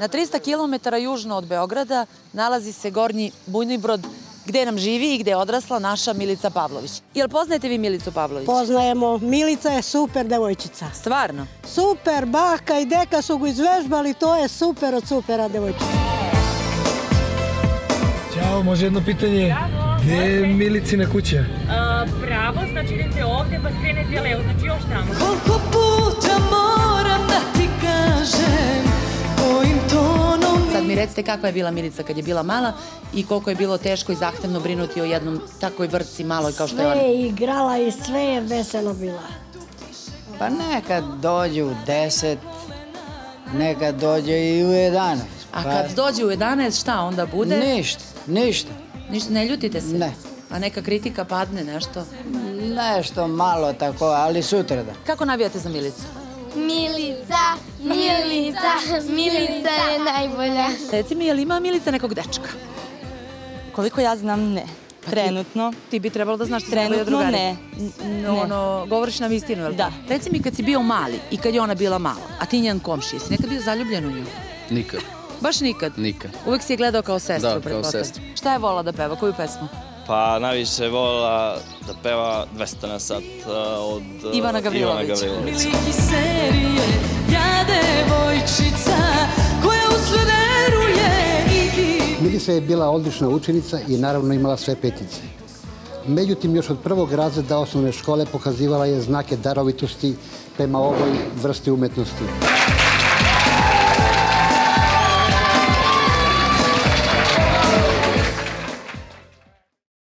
Na 300 km južno od Beograda nalazi se Gornji Bujnibrod gde nam živi i gde je odrasla naša Milica Pavlović. Jel poznajete vi Milicu Pavlović? Poznajemo, Milica je super devojčica. Stvarno? Super, baka i deka su go izvežbali, to je super od supera devojčica. Ćao, može jedno pitanje? Gde je Milicina kuća? Pravo, znači idete ovde pa skrenete levo, znači još tamo. Koliko puta mi recite kakva je bila Milica kad je bila mala i koliko je bilo teško i zahtevno brinuti o jednom takoj vrci maloj kao što je ona. Sve je igrala i sve je veselo bila. Pa nekad dođe u 10, nekad dođe i u 11. A Pa kad dođe u 11, šta onda bude? Ništa, ništa. Ništa, ne ljutite se? Ne. A neka kritika padne, nešto? Nešto malo tako, ali sutra da. Kako navijate za Milicu? Milica, Milica, Milica je najbolja. Reci mi, je li ima Milica nekog dečka? Koliko ja znam, ne. Trenutno. Ti bi trebalo da znaš ti najbolja Trenutno drugarica. ne. Ne. ono, govoriš nam istinu, jel? Da. Reci mi kad si bio mali i kad je ona bila mala, a ti njen komšija, si nekad bio zaljubljen u nju? Nikad, Baš nikad? nikad. Uvek si je gledao kao sestru, Da, kao sestru. Šta je vola da peva, koju pesmu? Pa najviše vola da peva 200 na sat uh, od uh, Ivana Gavrilovića. Ivana Gavrilovića. Milica je bila odlična učenica i naravno imala sve petice. Međutim, još od prvog razreda osnovne škole pokazivala je znake darovitosti prema ovoj vrsti umetnosti.